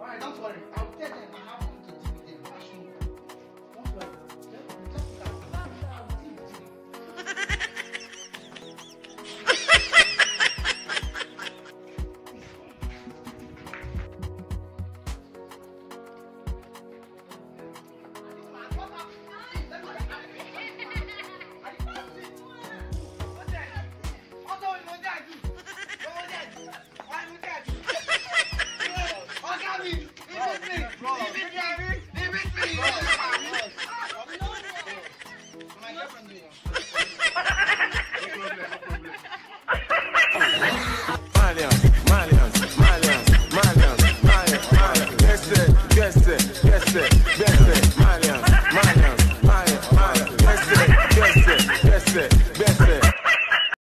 Alright, don't worry. Yes, it, yes, it, yes, it.